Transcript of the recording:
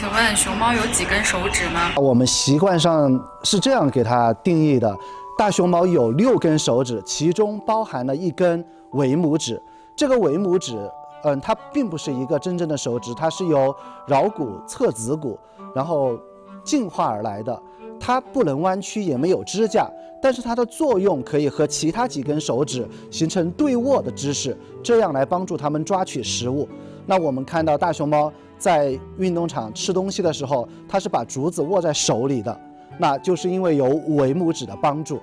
请问熊猫有几根手指呢？我们习惯上是这样给它定义的：大熊猫有六根手指，其中包含了一根尾拇指。这个尾拇指，嗯，它并不是一个真正的手指，它是由桡骨、侧子骨，然后进化而来的。它不能弯曲，也没有指甲，但是它的作用可以和其他几根手指形成对握的姿势，这样来帮助它们抓取食物。那我们看到大熊猫在运动场吃东西的时候，他是把竹子握在手里的，那就是因为有尾拇指的帮助。